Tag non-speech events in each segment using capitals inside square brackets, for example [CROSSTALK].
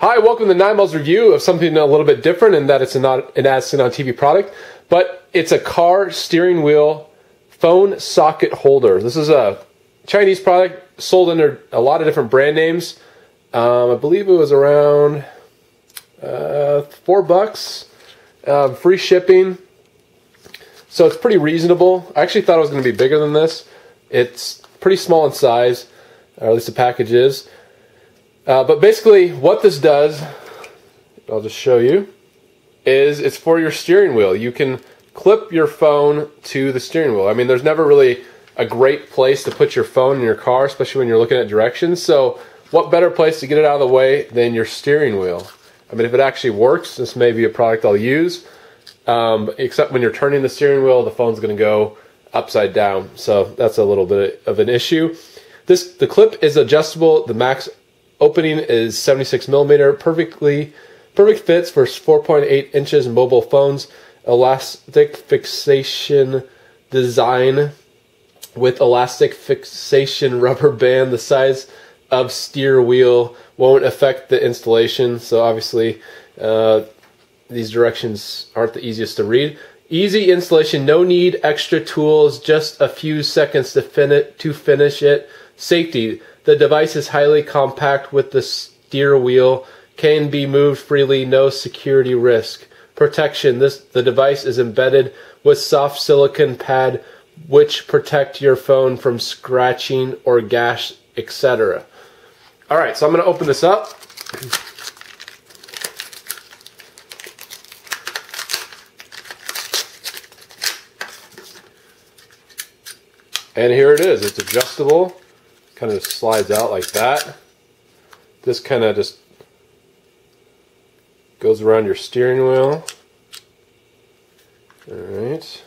Hi, welcome to 9malls review of something a little bit different in that it's not an ad on TV product, but it's a car steering wheel phone socket holder. This is a Chinese product sold under a lot of different brand names. Um, I believe it was around uh, four bucks, uh, free shipping. So it's pretty reasonable. I actually thought it was going to be bigger than this. It's pretty small in size, or at least the package is. Uh, but basically, what this does, I'll just show you, is it's for your steering wheel. You can clip your phone to the steering wheel. I mean, there's never really a great place to put your phone in your car, especially when you're looking at directions. So, what better place to get it out of the way than your steering wheel? I mean, if it actually works, this may be a product I'll use. Um, except when you're turning the steering wheel, the phone's going to go upside down. So that's a little bit of an issue. This the clip is adjustable. The max opening is 76 millimeter, perfectly perfect fits for 4.8 inches mobile phones. Elastic fixation design with elastic fixation [LAUGHS] rubber band. The size of steer wheel won't affect the installation. So obviously, uh, these directions aren't the easiest to read. Easy installation, no need extra tools, just a few seconds to, fin- to finish it. Safety, the device is highly compact with the steer wheel, can be moved freely, no security risk. Protection, this the device is embedded with soft silicon pad which protect your phone from scratching or gash, etc. All right, so I'm going to open this up. And here it is. It's adjustable. Kind of slides out like that. This kind of just goes around your steering wheel. All right.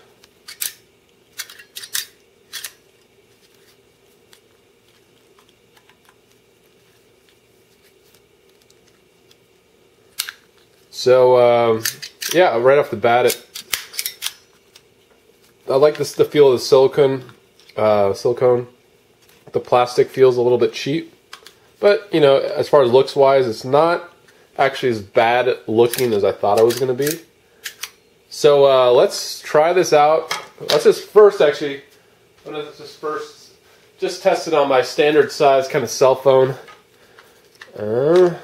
So um, yeah, right off the bat, it I like this the feel of the silicone uh, silicone. The plastic feels a little bit cheap, but you know, as far as looks wise, it's not actually as bad looking as I thought it was going to be. So uh, let's try this out. Let's just first actually, let's just first just test it on my standard size kind of cell phone. Uh,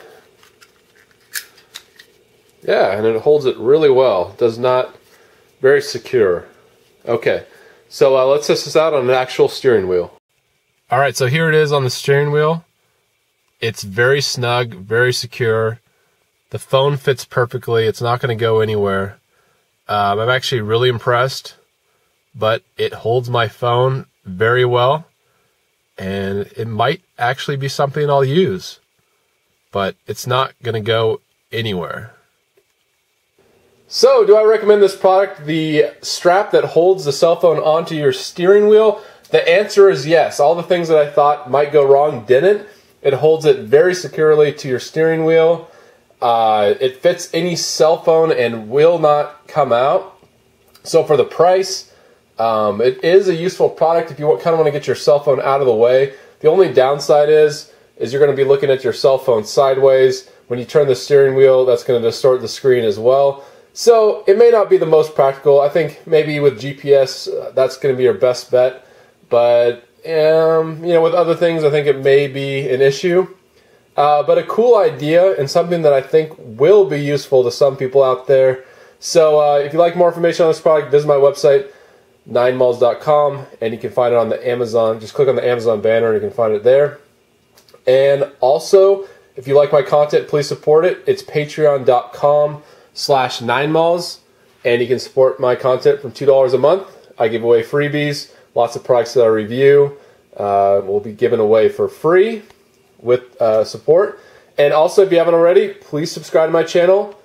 yeah, and it holds it really well. Does not very secure. Okay. So uh, let's test this out on an actual steering wheel. All right, so here it is on the steering wheel. It's very snug, very secure. The phone fits perfectly. It's not going to go anywhere. Um, I'm actually really impressed, but it holds my phone very well, and it might actually be something I'll use, but it's not going to go anywhere. So, do I recommend this product, the strap that holds the cell phone onto your steering wheel? The answer is yes. All the things that I thought might go wrong didn't. It holds it very securely to your steering wheel. Uh, it fits any cell phone and will not come out. So, for the price, um, it is a useful product if you kind of want to get your cell phone out of the way. The only downside is is you're going to be looking at your cell phone sideways. When you turn the steering wheel, that's going to distort the screen as well. So it may not be the most practical. I think maybe with GPS, uh, that's going to be your best bet. But um, you know, with other things, I think it may be an issue. Uh, but a cool idea and something that I think will be useful to some people out there. So uh, if you like more information on this product, visit my website, 9malls.com, and you can find it on the Amazon. Just click on the Amazon banner and you can find it there. And also, if you like my content, please support it. It's patreon.com slash 9malls, and you can support my content from two dollars a month. I give away freebies, lots of products that I review. Uh, will be given away for free with uh, support. And also, if you haven't already, please subscribe to my channel.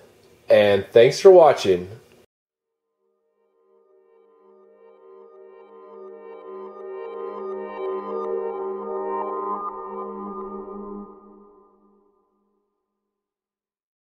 And thanks for watching.